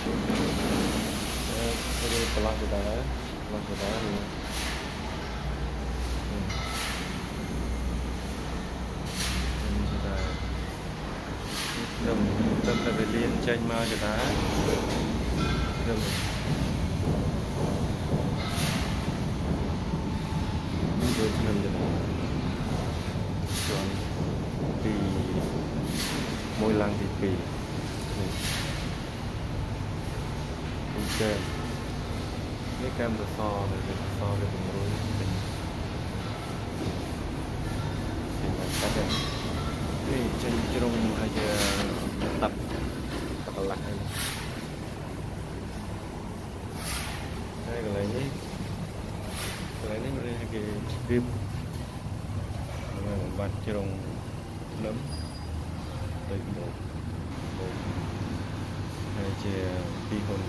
នេះប្រឡោះទៅដែរប្រឡោះទៅដែរនេះត្រឹមត្រឹមតែវេលាចេញមកចតាត្រឹមដូចឆ្នាំទៅជាន់ទីមួយឡើងទី2នេះ អូខេនេះកម្មសសនៅសសវាបង្រួយពេញពេញតែតែនេះចេញជ្រុងហើយជាតាប់តាប់កន្លះហើយហើយកន្លែងនេះកន្លែងនេះមានគេរៀបបាត់ជ្រុងលឹមទៅបោកបោកហើយជាពីហ៊ុន